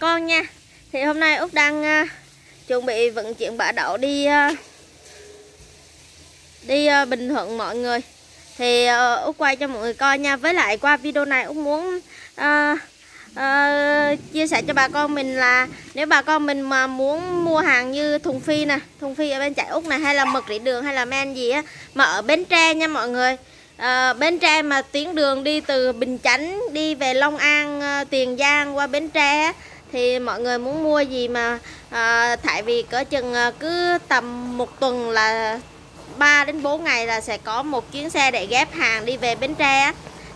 con nha. Thì hôm nay Út đang uh, chuẩn bị vận chuyển bả đậu đi uh, Đi uh, Bình Thuận mọi người. Thì uh, Út quay cho mọi người coi nha. Với lại qua video này Út muốn uh, uh, chia sẻ cho bà con mình là Nếu bà con mình mà muốn mua hàng như thùng phi nè Thùng phi ở bên chạy Úc này hay là mực rỉ đường hay là men gì á Mà ở Bến Tre nha mọi người. Uh, Bến Tre mà tuyến đường đi từ Bình Chánh đi về Long An, uh, Tiền Giang qua Bến Tre thì mọi người muốn mua gì mà à, tại vì cỡ chừng à, cứ tầm một tuần là 3 đến 4 ngày là sẽ có một chuyến xe để ghép hàng đi về Bến Tre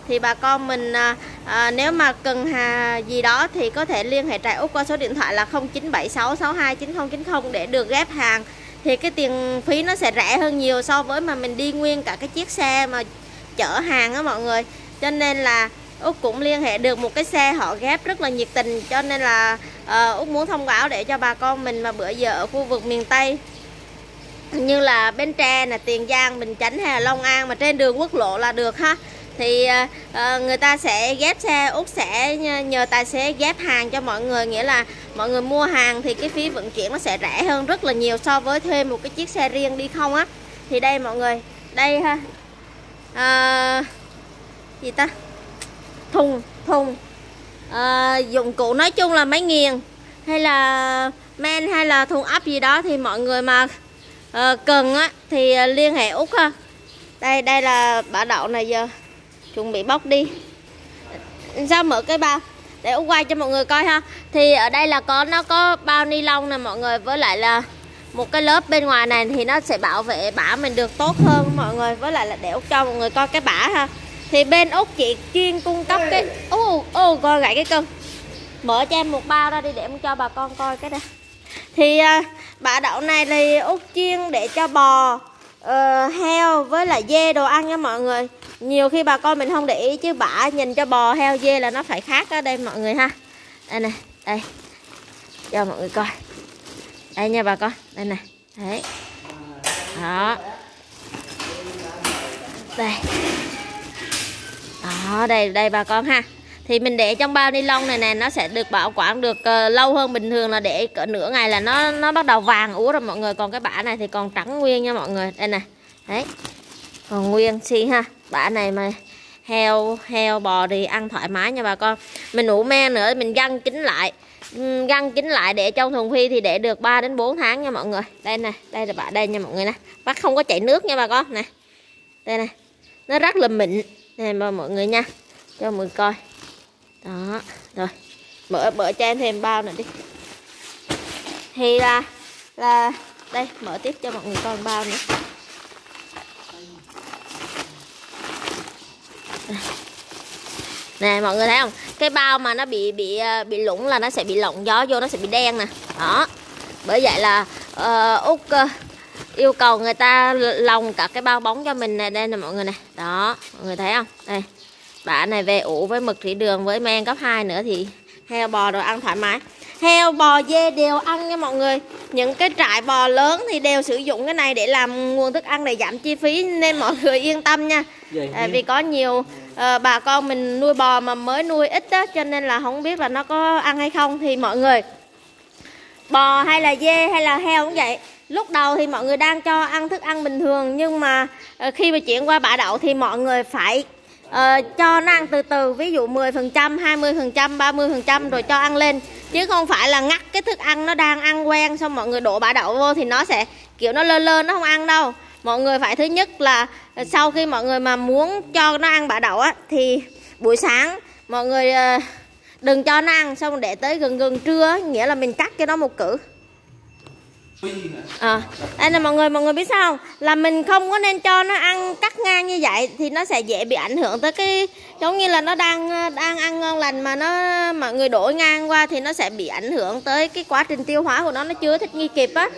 thì bà con mình à, à, nếu mà cần hà gì đó thì có thể liên hệ trại Úc qua số điện thoại là 0976629090 để được ghép hàng. Thì cái tiền phí nó sẽ rẻ hơn nhiều so với mà mình đi nguyên cả cái chiếc xe mà chở hàng á mọi người. Cho nên là Úc cũng liên hệ được một cái xe họ ghép rất là nhiệt tình cho nên là uh, Úc muốn thông báo để cho bà con mình mà bữa giờ ở khu vực miền Tây. Như là Bến Tre là Tiền Giang, Bình Chánh hay là Long An mà trên đường quốc lộ là được ha. Thì uh, người ta sẽ ghép xe út sẽ nhờ tài xế ghép hàng cho mọi người nghĩa là mọi người mua hàng thì cái phí vận chuyển nó sẽ rẻ hơn rất là nhiều so với thuê một cái chiếc xe riêng đi không á. Thì đây mọi người đây ha. Uh, gì ta? Thùng thùng. À, dụng cụ nói chung là máy nghiền. Hay là men hay là thùng ấp gì đó thì mọi người mà à, cần á thì liên hệ út ha. Đây đây là bả đậu này giờ. Chuẩn bị bóc đi. Sao mở cái bao? Để út quay cho mọi người coi ha. Thì ở đây là có nó có bao ni lông nè mọi người. Với lại là một cái lớp bên ngoài này thì nó sẽ bảo vệ bả mình được tốt hơn mọi người. Với lại là để út cho mọi người coi cái bả ha thì bên út chị chuyên cung cấp cái ô ô coi gãy cái cân. Mở cho em một bao ra đi để em cho bà con coi cái đây thì uh, bả đậu này thì út chuyên để cho bò uh, heo với lại dê đồ ăn nha mọi người. Nhiều khi bà con mình không để ý chứ bả nhìn cho bò heo dê là nó phải khác ở đây mọi người ha. Đây này đây. Cho mọi người coi. Đây nha bà con. Đây này đấy. Đó. Đây đó đây đây bà con ha. Thì mình để trong bao ni lông này nè nó sẽ được bảo quản được uh, lâu hơn bình thường là để cỡ nửa ngày là nó nó bắt đầu vàng. Úa rồi mọi người còn cái bã này thì còn trắng nguyên nha mọi người. Đây nè, đấy. Còn nguyên xi ha. Bã này mà heo heo bò thì ăn thoải mái nha bà con. Mình ủ men nữa mình găng kín lại. Găng kín lại để trong thùng phi thì để được 3 đến 4 tháng nha mọi người. Đây nè đây là bả đây nha mọi người nè. Bắt không có chảy nước nha bà con. Nè. Đây nè. Nó rất là mịn nè mọi người nha. Cho mọi người coi. Đó rồi. Mở mở cho em thêm bao nữa đi. Thì là là đây mở tiếp cho mọi người coi bao nữa. Nè mọi người thấy không? Cái bao mà nó bị bị ờ, bị lủng là nó sẽ bị lộng gió vô nó sẽ bị đen nè. Đó. Bởi vậy là uh, út uh, yêu cầu người ta lồng cả cái bao bóng cho mình này đây nè mọi người này. Đó mọi người thấy không? Đây bả này về ủ với mực thủy đường với men cấp 2 nữa thì heo bò rồi ăn thoải mái. Heo bò dê đều ăn nha mọi người. Những cái trại bò lớn thì đều sử dụng cái này để làm nguồn thức ăn để giảm chi phí nên mọi người yên tâm nha. À, vì có nhiều uh, bà con mình nuôi bò mà mới nuôi ít đó cho nên là không biết là nó có ăn hay không thì mọi người. Bò hay là dê hay là heo cũng vậy lúc đầu thì mọi người đang cho ăn thức ăn bình thường nhưng mà ờ, khi mà chuyển qua bã đậu thì mọi người phải uh, cho nó ăn từ từ ví dụ 10 phần trăm 20 phần trăm 30 phần trăm rồi cho ăn lên. Chứ không phải là ngắt cái thức ăn nó đang ăn quen xong mọi người đổ bã đậu vô thì nó sẽ kiểu nó lơ lơ nó không ăn đâu. Mọi người phải thứ nhất là ờ, sau khi mọi người mà muốn cho nó ăn bã đậu á thì buổi sáng mọi người uh, đừng cho nó ăn xong để tới gần gần trưa nghĩa là mình cắt cho nó một cử. Ờ. à, đây là mọi người mọi người biết sao không? Là mình không có nên cho nó ăn cắt ngang như vậy thì nó sẽ dễ bị ảnh hưởng tới cái giống như là nó đang đang ăn ngon lành mà nó mọi người đổi ngang qua thì nó sẽ bị ảnh hưởng tới cái quá trình tiêu hóa của nó nó chưa thích nghi kịp á.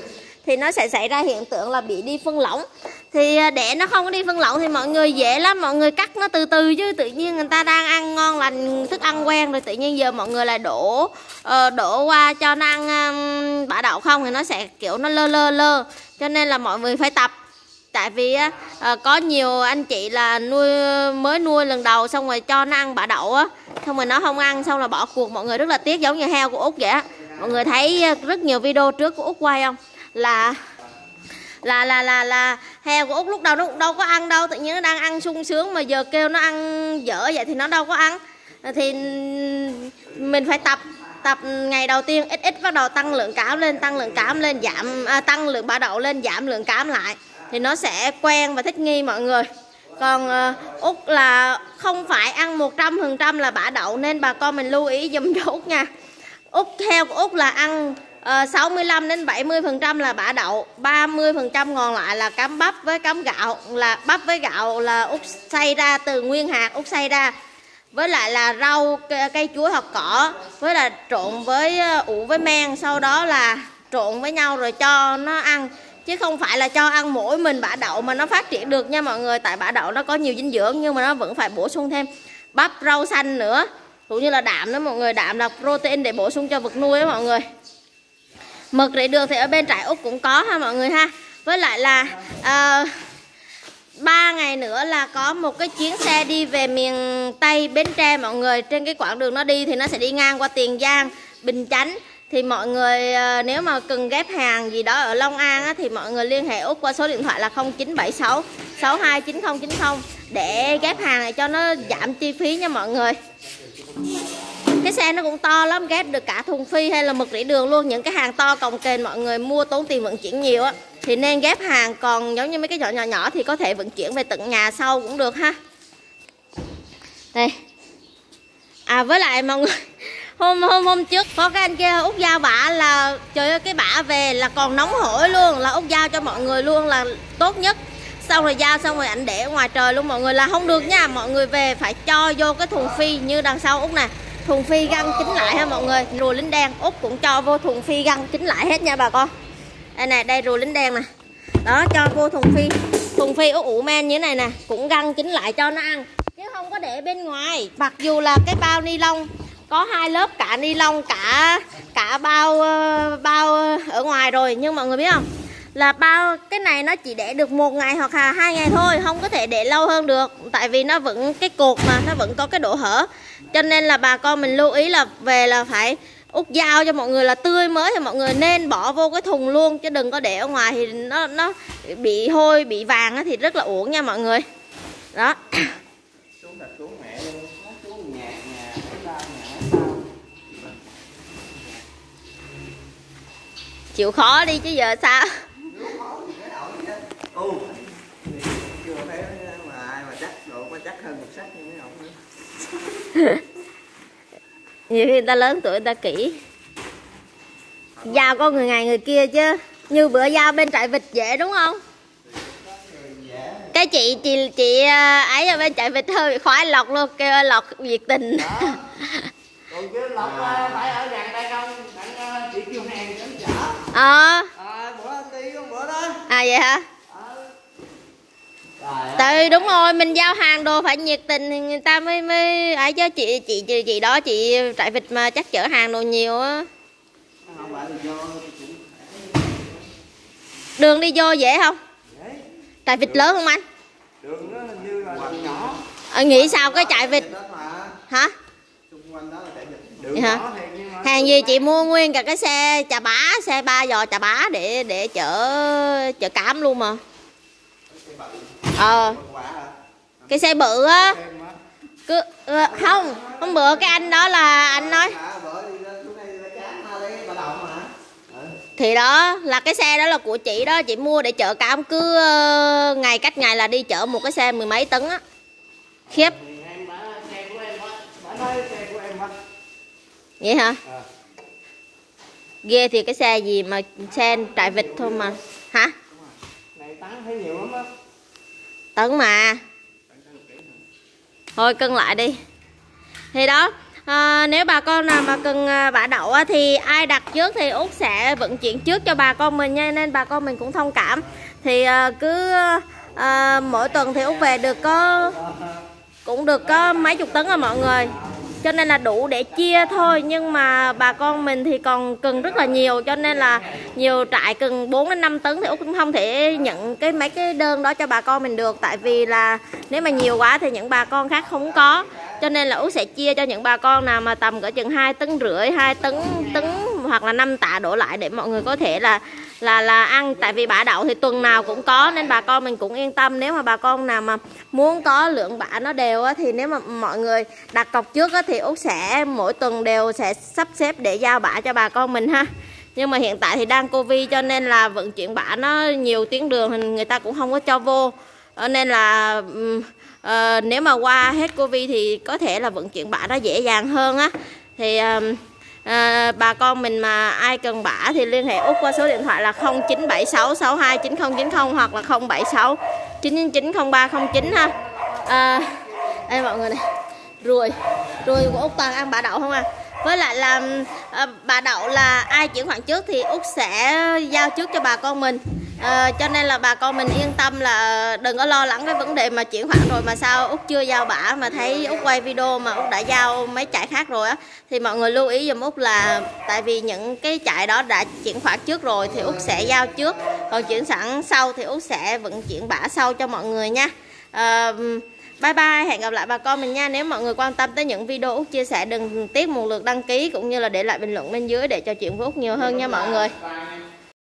Thì nó sẽ xảy ra hiện tượng là bị đi phân lỏng thì à, để nó không có đi phân lậu thì mọi người dễ lắm mọi người cắt nó từ từ chứ. Tự nhiên người ta đang ăn ngon lành thức ăn quen rồi tự nhiên giờ mọi người lại đổ uh, đổ qua cho nó ăn um, bả đậu không thì nó sẽ kiểu nó lơ lơ lơ. Cho nên là mọi người phải tập. Tại vì uh, có nhiều anh chị là nuôi mới nuôi lần đầu xong rồi cho nó ăn bả đậu á. Xong rồi nó không ăn xong là bỏ cuộc. Mọi người rất là tiếc giống như heo của út vậy á. Mọi người thấy ờ, rất nhiều video trước của út quay không? Là là là là là. Heo của út lúc đầu nó cũng đâu có ăn đâu tự nhiên nó đang ăn sung sướng mà giờ kêu nó ăn dở vậy thì nó đâu có ăn. Thì mình phải tập tập ngày đầu tiên ít ít bắt đầu tăng lượng cám lên tăng lượng cám lên giảm à, tăng lượng bã đậu lên giảm lượng cám lại. Thì nó sẽ quen và thích nghi mọi người. Còn ờ, uh, út là không phải ăn 100% là bã đậu nên bà con mình lưu ý dùm cho út nha. Út heo của út là ăn Ờ, uh, 65 đến 70 phần trăm là bã đậu 30 phần trăm còn lại là cám bắp với cám gạo là bắp với gạo là út xay ra từ nguyên hạt út xay ra. Với lại là rau cây chuối hoặc cỏ với là trộn với ờ, ủ với men sau đó là trộn với nhau rồi cho nó ăn. Chứ không phải là cho ăn mỗi mình bã đậu mà nó phát triển được nha mọi người tại bã đậu nó có nhiều dinh dưỡng nhưng mà nó vẫn phải bổ sung thêm bắp rau xanh nữa cũng như là đạm đó mọi người đạm là protein để bổ sung cho vật nuôi đó mọi người mực rễ đường thì ở bên trại úc cũng có ha mọi người ha. Với lại là ờ, uh, 3 ngày nữa là có một cái chuyến xe đi về miền Tây Bến Tre mọi người. Trên cái quãng đường nó đi thì nó sẽ đi ngang qua Tiền Giang Bình Chánh. Thì mọi người ờ, nếu mà cần ghép hàng gì đó ở Long An á, thì mọi người liên hệ Úc qua số điện thoại là 0976 629090 để ghép hàng này cho nó giảm chi phí nha mọi người cái xe nó cũng to lắm, ghép được cả thùng phi hay là mực rỉ đường luôn. Những cái hàng to cồng kềnh mọi người mua tốn tiền vận chuyển nhiều á. Thì nên ghép hàng còn giống như mấy cái nhỏ nhỏ nhỏ thì có thể vận chuyển về tận nhà sau cũng được ha. Đây. À với lại mọi người, hôm hôm hôm trước có cái anh kia út giao bả là, trời ơi, cái bả về là còn nóng hổi luôn, là út giao cho mọi người luôn là tốt nhất. Xong rồi giao xong rồi ảnh để ngoài trời luôn, mọi người là không được nha. Mọi người về phải cho vô cái thùng phi như đằng sau út nè thùng phi găng kính lại ha mọi người. Rùa lính đen út cũng cho vô thùng phi găng kính lại hết nha bà con. Đây nè, đây rùa lính đen nè. Đó, cho vô thùng phi. Thùng phi út ủ men như thế này nè, cũng găng kính lại cho nó ăn. Chứ không có để bên ngoài. Mặc dù là cái bao ni lông, có hai lớp cả ni lông, cả cả bao ờ, bao ở ngoài rồi, nhưng mọi người biết không? Là bao, cái này nó chỉ để được một ngày hoặc là hai ngày thôi, không có thể để lâu hơn được. Tại vì nó vẫn, cái cột mà, nó vẫn có cái độ hở. Cho nên là bà con mình lưu ý là về là phải út dao cho mọi người là tươi mới, thì mọi người nên bỏ vô cái thùng luôn, chứ đừng có để ở ngoài thì nó nó bị hôi, bị vàng thì rất là uổng nha mọi người. Đó. Chịu khó đi chứ giờ sao? nhiều khi người ta lớn tuổi người ta kỹ. Giao có người ngày người kia chứ. Như bữa giao bên trại vịt dễ đúng không? Cái chị chị chị à, ấy ở bên trại vịt hơi bị khoái lọc luôn kêu lọc nhiệt tình. Còn chứ lộc phải ở gần đây không? Đặng chị kêu hàng đến chở ờ. À, bữa anh đi con bữa đó. À vậy hả Tại đúng rồi, mình giao hàng đồ phải nhiệt tình thì người ta mới mới ấy chứ chị chị chị, chị đó chị trại vịt mà chắc chở hàng đồ nhiều á. Đường đi vô dễ không? Trại vịt lớn không anh? Đường đó hình như là đường nhỏ. Ờ, nghĩ sao cái trại vịt? Hả? Hả? Hàng gì chị mua nguyên cả cái xe chà bá, xe ba giò chà bá để để chở chở cám luôn mà. Ờ. Cái xe bự á. Cứ không, không, hôm bữa cái anh đó là anh nói thì đó là cái xe đó là của chị đó chị mua để chở cam cứ ờ, ngày cách ngày là đi chở một cái xe mười mấy tấn á khiếp vậy hả ghê thì cái xe gì mà xe trại vịt thôi mà hả Này tán thấy nhiều lắm á tấn mà. Thôi cân lại đi. Thì đó à, nếu bà con nào mà cần à, bã bả đậu á, thì ai đặt trước thì út sẽ vận chuyển trước cho bà con mình nha nên bà con mình cũng thông cảm. Thì à, cứ à, mỗi tuần thì út về được có cũng được có mấy chục tấn à mọi người cho nên là đủ để chia thôi, nhưng mà bà con mình thì còn cần rất là nhiều, cho nên là nhiều trại cần 4 đến 5 tấn thì Út cũng không thể nhận cái mấy cái đơn đó cho bà con mình được. Tại vì là nếu mà nhiều quá thì những bà con khác không có. Cho nên là Út sẽ chia cho những bà con nào mà tầm cỡ chừng 2 tấn rưỡi 2 tấn tấn hoặc là 5 tạ đổ lại để mọi người có thể là là là ăn. Tại vì bả đậu thì tuần nào cũng có nên bà con mình cũng yên tâm. Nếu mà bà con nào mà muốn có lượng bả nó đều á, thì nếu mà mọi người đặt cọc trước á, thì út sẽ mỗi tuần đều sẽ sắp xếp để giao bả cho bà con mình ha. Nhưng mà hiện tại thì đang covid cho nên là vận chuyển bả nó nhiều tuyến đường thì người ta cũng không có cho vô. Ờ, nên là uh, nếu mà qua hết covid thì có thể là vận chuyển bả nó dễ dàng hơn á. Thì uh, à, bà con mình mà ai cần bả thì liên hệ út qua số điện thoại là 0976 629090 hoặc là 076 999 0309 ha. À, đây mọi người này ruồi ruồi của út toàn ăn bả đậu không à? Với lại là à, bà đậu là ai chuyển khoản trước thì út sẽ giao trước cho bà con mình à, cho nên là bà con mình yên tâm là ờ, đừng có lo lắng cái vấn đề mà chuyển khoản rồi mà sao út chưa giao bả mà thấy út quay video mà út đã giao mấy chạy khác rồi á thì mọi người lưu ý giùm út là tại vì những cái chạy đó đã chuyển khoản trước rồi thì út sẽ giao trước còn chuyển sẵn sau thì út sẽ vận chuyển bả sau cho mọi người nha à, Bye bye, hẹn gặp lại bà con mình nha. Nếu mọi người quan tâm tới những video Út chia sẻ đừng tiếc một lượt đăng ký cũng như là để lại bình luận bên dưới để trò chuyện với Út nhiều hơn nha mọi người.